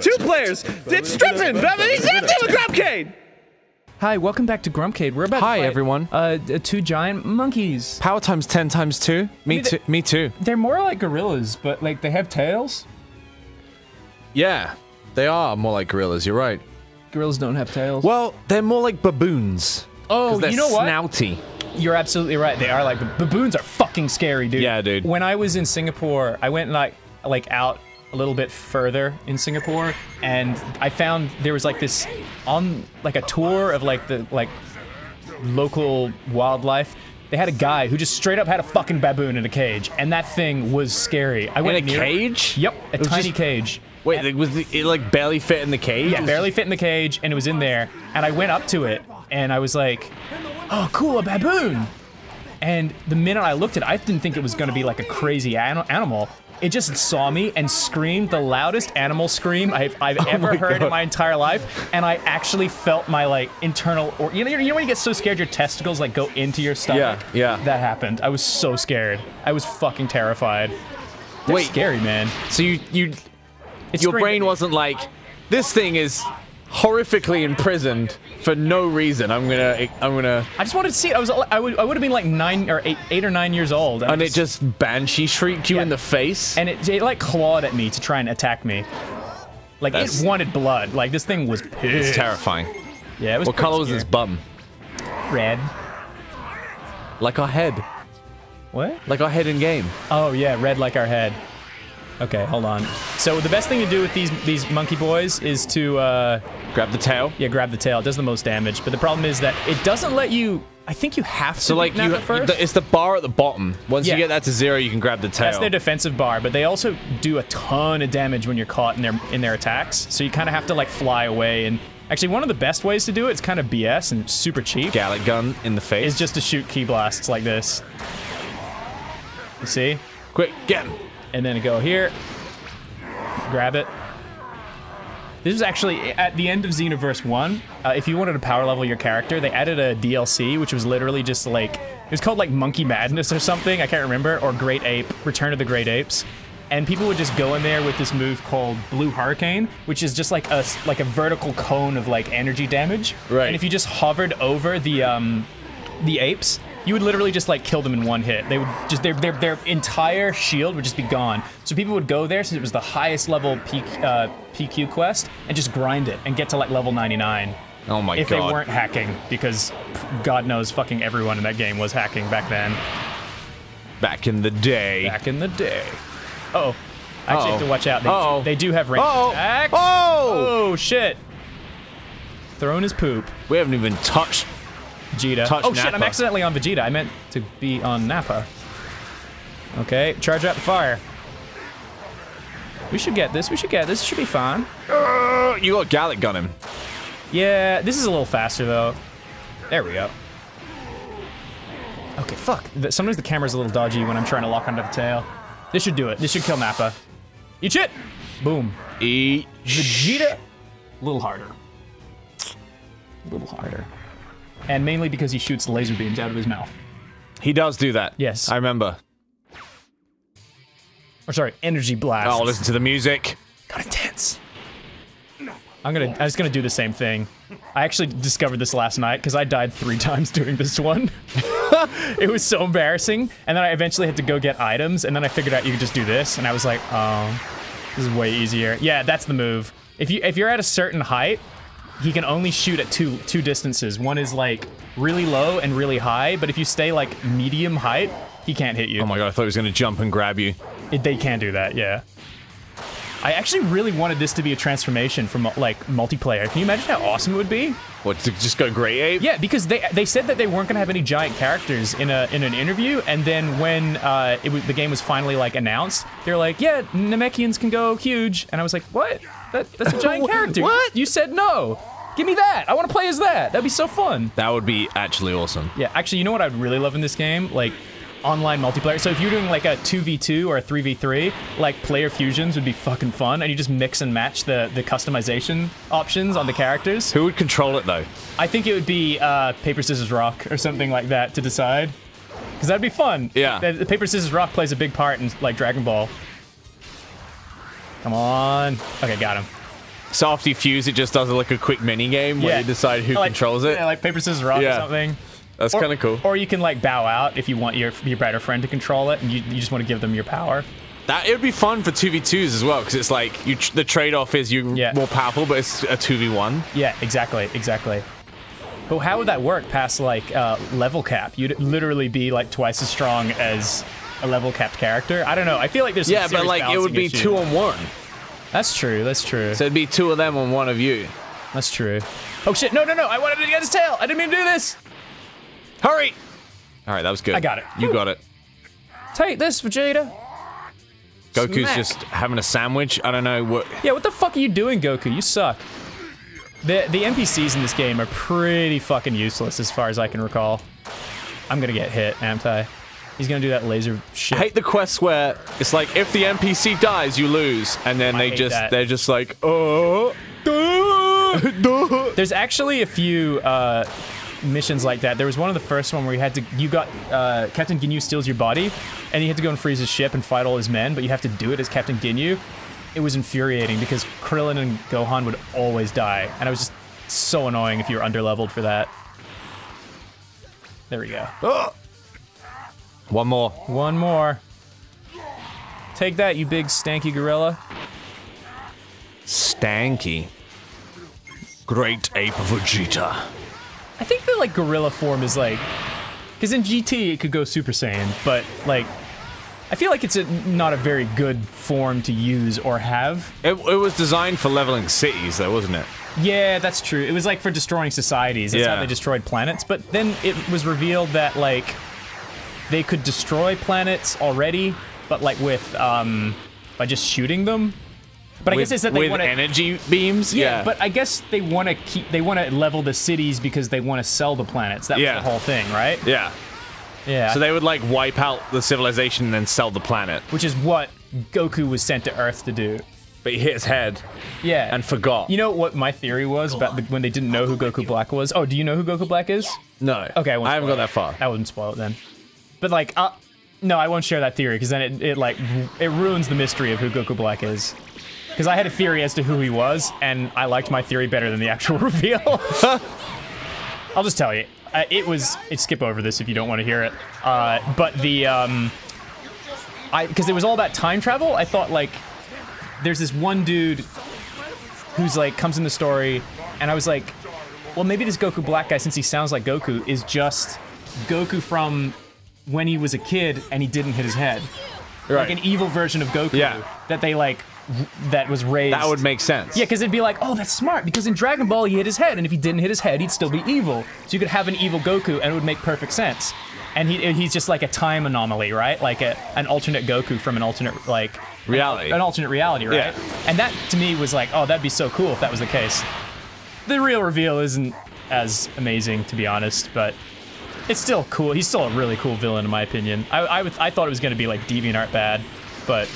Two players. It's Strippin. Exactly with Dropcade. Hi, welcome back to Grumpcade. We're about Hi, to fight, everyone. Uh, uh, two giant monkeys. Power times 10 times 2? Me mean, too. Me too. They're more like gorillas, but like they have tails. Yeah, they are more like gorillas, you're right. Gorillas don't have tails. Well, they're more like baboons. Oh, 'cause they're you know what? snouty. You're absolutely right. They are like the baboons are fucking scary, dude. Yeah, dude. When I was in Singapore, I went like like out a little bit further in Singapore, and I found there was like this on like a tour of like the like local wildlife. They had a guy who just straight up had a fucking baboon in a cage, and that thing was scary. I went In a near- cage? Yep, a tiny just- cage. Wait, like, was it like barely fit in the cage? Yeah, barely fit in the cage, and it was in there. And I went up to it, and I was like, "Oh, cool, a baboon." And the minute I looked at it, I didn't think it was going to be like a crazy an- animal. It just saw me and screamed the loudest animal scream I've, I've ever Oh my heard in my entire life. And I actually felt my like internal, or you know, you know when you get so scared your testicles like go into your stomach. Yeah, yeah. That happened. I was so scared. I was fucking terrified. They're Wait. scary, man. So you, you, It your brain wasn't like, this thing is horrifically imprisoned for no reason. I'm gonna, I'm gonna, I just wanted to see it. I was, I would, I would have been like nine or eight, eight or nine years old, and I it just banshee shrieked you Yeah. in the face. and it, it like clawed at me to try and attack me. Like That's- it wanted blood. Like this thing was pissed. it's terrifying. Yeah, it was. What color was his bum? Red. Like our head. What? Like our head in game. Oh yeah, red like our head. Okay, hold on. So the best thing to do with these these monkey boys is to uh, Grab the tail. yeah grab the tail. It does the most damage. But the problem is that it doesn't let you. I think you have to. So like you, the- it's the bar at the bottom. Once Yeah. you get that to zero, you can grab the tail. That's their defensive bar, but they also do a ton of damage when you're caught in their in their attacks. So you kind of have to like fly away. And actually, one of the best ways to do it, it's kind of BS and super cheap, Galick gun in the face. is just to shoot ki blasts like this. You see? quick, get him. And then go here, grab it. This is actually at the end of Xenoverse 1. Uh, if you wanted to power level your character, they added a DLC, which was literally just like, it was called like Monkey Madness or something, I can't remember, or Great Ape, Return of the Great Apes. And people would just go in there with this move called Blue Hurricane, which is just like a like a vertical cone of like energy damage. Right. And if you just hovered over the um, the apes, you would literally just like kill them in one hit. They would just their their, their entire shield would just be gone. So people would go there since it was the highest level P, uh, PQ quest and just grind it and get to like level 99 Oh my if god. If they weren't hacking because God knows fucking everyone in that game was hacking back then. Back in the day. Back in the day. Oh, I actually have Uh-oh. to watch out. They, Uh-oh. do, they do have range Uh-oh. attacks. Oh! Oh shit! Throwing his poop. We haven't even touched. Vegeta. Touch oh shit, I'm accidentally on Vegeta. I meant to be on Nappa. Okay, charge up fire. We should get this. We should get this. Should be fine. Uh, you got Galick gun him. Yeah, this is a little faster though. There we go. Okay, fuck. The- Sometimes the camera's a little dodgy when I'm trying to lock onto the tail. This should do it. This should kill Nappa. Eat shit! Boom. Eat. Vegeta, a little harder. A little harder. And mainly because he shoots laser beams out of his mouth. He does do that. Yes. I remember. Or sorry, energy blast. Oh, listen to the music. got intense. I'm gonna. I was gonna do the same thing. I actually discovered this last night because I died three times doing this one. it was so embarrassing, and then I eventually had to go get items, and then I figured out you could just do this, and I was like, oh, this is way easier. Yeah, that's the move. If you if you're at a certain height, he can only shoot at two two distances. One is like really low and really high, but if you stay like medium height, he can't hit you. Oh my god, I thought he was gonna jump and grab you. It, they can't do that, yeah. I actually really wanted this to be a transformation from like multiplayer. Can you imagine how awesome it would be? What, to just go Great Ape? Yeah, because they they said that they weren't gonna have any giant characters in a in an interview, and then when uh, it the game was finally like announced, they're like, "Yeah, Namekians can go huge," and I was like, "What? That, that's a giant character? What? You said no. Give me that. I want to play as that. That'd be so fun." That would be actually awesome. Yeah, actually, you know what I'd really love in this game? Like online multiplayer. So if you're doing like a 2v2 or a 3v3, like player fusions would be fucking fun and you just mix and match the the customization options on the characters. Who would control it though? I think it would be uh, paper scissors rock or something like that to decide. Cuz that'd be fun. Yeah. The, the paper scissors rock plays a big part in like Dragon Ball. Come on. Okay, got him. So after you fuse, it just does like a quick mini game where Yeah. you decide who Like- controls it. Yeah, like paper, scissors, rock or Yeah. something. That's kind of cool. Or you can like bow out if you want your your better friend to control it, and you, you just want to give them your power. That it would be fun for two v twos as well because it's like you the trade off is you're Yeah. more powerful, but it's a two v one. Yeah, exactly, exactly. But how would that work past like uh, level cap? You'd literally be like twice as strong as a level capped character. I don't know. I feel like there's some Yeah, but like it would be issue. two on one. That's true. That's true. So it'd be two of them on one of you. That's true. Oh shit! No, no, no! I wanted to get his tail. I didn't mean to do this. Hurry! All right, that was good. I got it. You got it. Take this, Vegeta. Goku's Smack. just having a sandwich. I don't know what. Yeah, what the fuck are you doing, Goku? You suck. The the NPCs in this game are pretty fucking useless as far as I can recall. I'm gonna get hit, am I? He's gonna do that laser shit. I hate the quests where it's like if the NPC dies, you lose, and then I they just that. they're just like oh. duh, duh." There's actually a few uh, missions like that. There was one of the first one where you had to, you got, uh, Captain Ginyu steals your body, and you had to go and freeze his ship and fight all his men, but you have to do it as Captain Ginyu. It was infuriating because Krillin and Gohan would always die, and I was just so annoying if you were underleveled for that. There we go. One more. One more. Take that, you big stanky gorilla. Stanky. Great ape Vegeta. I think the like gorilla form is like, because in GT it could go Super Saiyan, but like, I feel like it's a, not a very good form to use or have. It, it was designed for leveling cities, though, wasn't it? Yeah, that's true. It was like for destroying societies. That's how they destroyed planets. But then it was revealed that like they could destroy planets already, but like with um by just shooting them. But I with, guess it's that they want to energy beams. Yeah, but I guess they want to keep they want to level the cities because they want to sell the planets. That Yeah. was the whole thing, right? yeah. Yeah. So they would like wipe out the civilization and then sell the planet. which is what Goku was sent to Earth to do. But he hit his head Yeah. and forgot. you know what my theory was about the, when they didn't know who Goku Black was? Oh, do you know who Goku Black is? no. Okay, I, I haven't got that far. I wouldn't spoil it then. But like, uh, no, I won't share that theory because then it, it like it ruins the mystery of who Goku Black is. Because I had a theory as to who he was, and I liked my theory better than the actual reveal. I'll just tell you, uh, it was. It skip over this if you don't want to hear it. Uh, but the um, I because it was all about time travel. I thought like there's this one dude who's like comes in the story, and I was like, well, maybe this Goku Black guy, since he sounds like Goku, is just Goku from when he was a kid and he didn't hit his head, right. like an evil version of Goku Yeah. that they like that was raised. that would make sense. Yeah, because it'd be like, oh, that's smart. Because in Dragon Ball, he hit his head, and if he didn't hit his head, he'd still be evil. So you could have an evil Goku, and it would make perfect sense. And he, he's just like a time anomaly, right? Like a, an alternate Goku from an alternate like Reality. an alternate reality, right? Yeah. And that to me was like, oh, that'd be so cool if that was the case. The real reveal isn't as amazing, to be honest, but it's still cool. He's still a really cool villain, in my opinion. I, I, I thought it was going to be like DeviantArt bad, but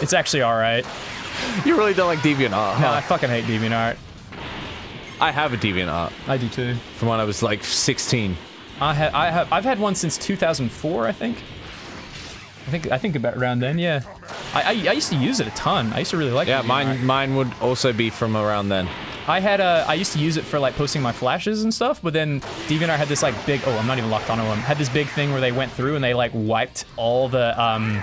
it's actually all right. You really don't like DeviantArt, No. I fucking hate DeviantArt. I have a DeviantArt I do too. from when I was like 16. I have I have I've had one since 2004, I think. I think I think about around then, yeah. I, I, I used to use it a ton. I used to really like it. Yeah, mine mine would also be from around then. I had a I used to use it for like posting my flashes and stuff, but then DeviantArt had this like big oh I'm not even locked onto them had this big thing where they went through and they like wiped all the um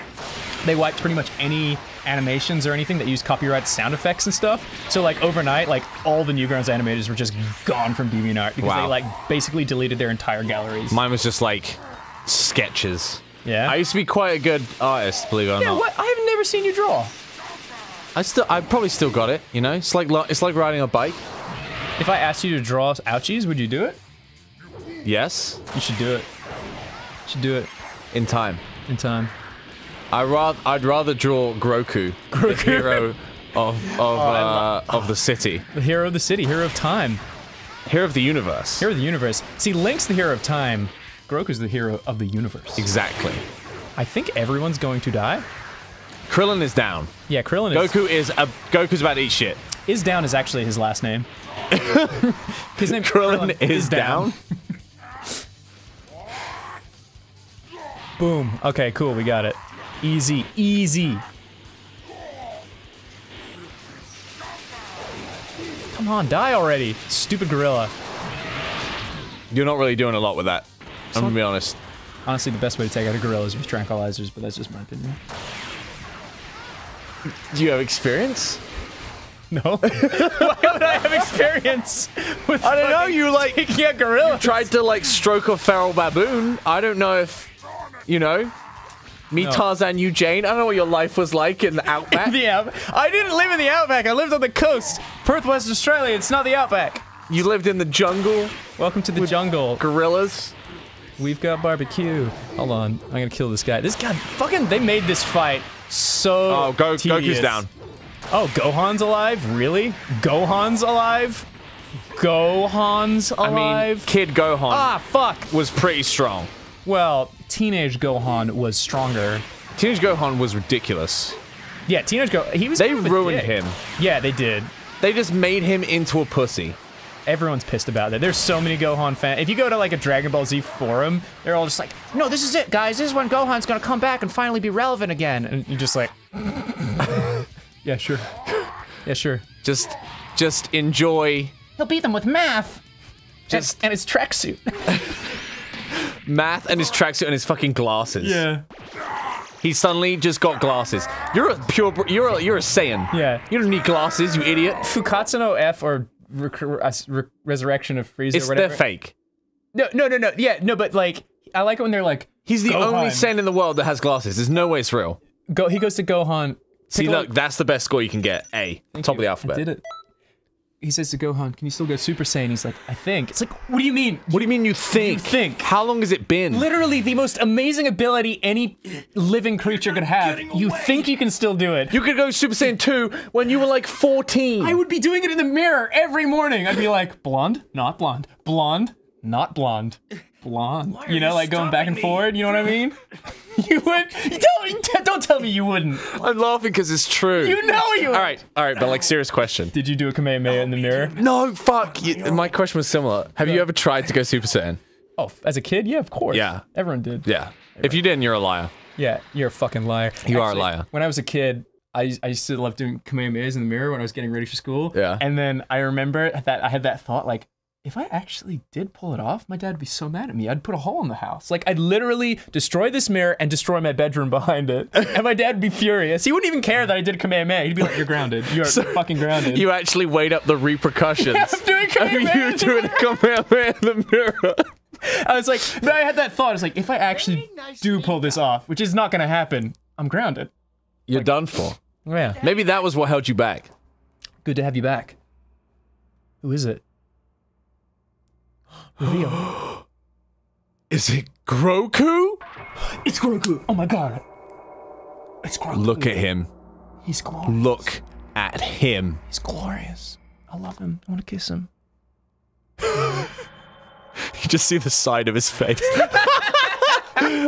they wiped pretty much any animations or anything that used copyright sound effects and stuff. So like overnight, like all the Newgrounds animators were just gone from DeviantArt because Wow. they like basically deleted their entire galleries. Mine was just like sketches. yeah. I used to be quite a good artist, believe it or yeah, not. what? I have never seen you draw. I still, I probably still got it. You know, it's like it's like riding a bike. If I asked you to draw ouchies, would you do it? Yes, You should do it. You should do it in time. in time. I rather, I'd rather draw Groku, the hero of of Oh, uh, of the city, The hero of the city, hero of time, hero of the universe. hero of the universe. See, Link's the hero of time. Groku's the hero of the universe. Exactly. I think everyone's going to die. Krillin is down. Yeah, Krillin is, Goku is a Goku's about to eat shit. is down is actually his last name. his name Krillin, is, down. Boom. Okay, cool. We got it. Easy, easy. Come on, die already. Stupid gorilla. You're not really doing a lot with that. I'm gonna be honest. Honestly, the best way to take out a gorilla is with tranquilizers, but that's just my opinion. Do you have experience? No. Why would I have experience with I don't know. You like taking out gorillas? tried to like stroke a feral baboon. I don't know if you know. Me, No. Tarzan, you, Jane. I don't know what your life was like in the outback. the I didn't live in the outback. I lived on the coast. Perth, West Australia. It's not the outback. you lived in the jungle. Welcome to the jungle. Gorillas. We've got barbecue. Hold on. I'm gonna kill this guy. This guy, fucking, they made this fight so. Oh, go, tedious. Goku's down. Oh, Gohan's alive? Really? Gohan's alive? Gohan's alive? I mean, Kid Gohan ah, fuck. was pretty strong. Well, teenage Gohan was stronger. Teenage Gohan was ridiculous. Yeah, teenage Go. He was. They kind of ruined him. Yeah, they did. They just made him into a pussy. Everyone's pissed about that. There's so many Gohan fans. If you go to like a Dragon Ball Z forum, they're all just like, "No, this is it, guys. This is when Gohan's gonna come back and finally be relevant again." And you're just like, "Yeah, sure. Yeah, sure." Just, just enjoy He'll beat them with math. Just- and, and his tracksuit. math and his tracksuit and his fucking glasses. yeah. He suddenly just got glasses. You're a pure. You're a. You're a Saiyan. Yeah. You don't need glasses, you idiot. Fukkatsu no F or re- Resurrection of Frieza It's or whatever. they're fake. No, no, no, no. Yeah, no, but like, I like it when they're like, He's the Gohan. only Saiyan in the world that has glasses. There's no way it's real. Go. He goes to Gohan. See, Take look, that's the best score you can get. A. Top of the alphabet. I did it. He says to Gohan, "Can you still go Super Saiyan?" He's like, "I think." It's like, what do you mean? What do you mean you think? think? How long has it been? Literally the most amazing ability any living creature could have. You think you can still do it. You could go Super Saiyan 2 when you were like 14. I would be doing it in the mirror every morning. I'd be like, blonde, not blonde, blonde, not blonde, blonde. You know, you like going back and stopping me? forward. You know what I mean? You would. You tell me. Don't tell me you wouldn't. I'm laughing because it's true. You know you. All right, all right, but like serious question. Did you do a Kamehameha in the mirror? No, fuck. You, oh my question was similar. Have you ever tried to go Super Saiyan? Oh, as a kid, yeah, of course. Yeah. Everyone did. Yeah. If you didn't, you're a liar. Yeah, you're a fucking liar. You are a liar. When I was a kid, I, I used to love doing Kamehamehas in the mirror when I was getting ready for school. Yeah. And then I remember that I had that thought, like, if I actually did pull it off, my dad would be so mad at me. I'd put a hole in the house. Like, I'd literally destroy this mirror and destroy my bedroom behind it. And my dad would be furious. He wouldn't even care that I did Kamehameha. He'd be like, you're grounded. You're fucking grounded. You actually weighed up the repercussions. I'm doing of Kamehameha. you doing a Kamehameha in the mirror. I was like, but I had that thought. I was like, if I actually do pull this off, which is not going to happen, I'm grounded. You're done for. Yeah. Maybe that was what held you back. Good to have you back. Who is it? Reveal. Is it Groku? it's Grogu. Oh my god. It's Grogu. Look at him. He's glorious. Look at him. He's glorious. I love him. I want to kiss him. You just see the side of his face.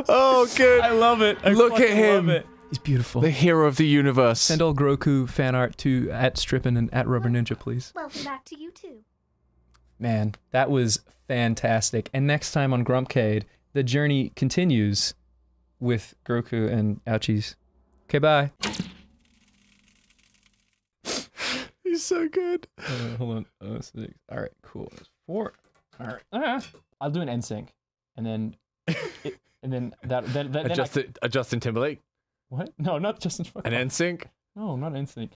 oh, good. I love it. I Look at him. Love it. He's beautiful. The hero of the universe. Send all Grogu fan art to at Strippin and at Rubber Ninja, please. Welcome back to you too. Man, that was fantastic. And next time on Grumpcade, the journey continues with Groku and Ouchies. Okay, bye. He's so good. Uh, hold on. Uh, six. All right, cool. That's four. All right. Ah. I'll do an NSYNC, and then, it, and then that. Then, then, A then I- Justin, a Justin Timberlake. what? No, not Justin. An NSYNC. No, not NSYNC.